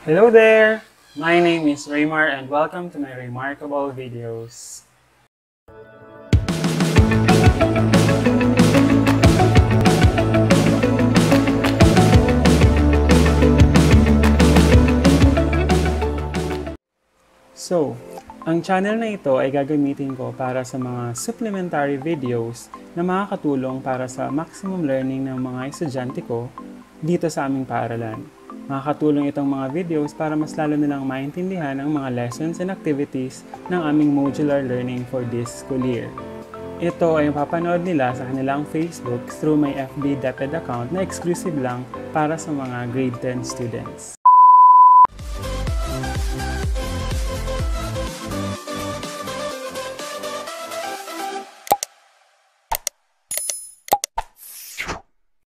Hello there! My name is Raymar and welcome to my remarkable videos. So, ang channel na ito ay gagamitin ko para sa mga supplementary videos na makakatulong para sa maximum learning ng mga estudyante ko dito sa aming paaralan. Makakatulong itong mga videos para mas lalo nilang maintindihan ang mga lessons and activities ng aming modular learning for this school year. Ito ay mapapanood nila sa kanilang Facebook through my FB DepEd account na exclusive lang para sa mga grade 10 students.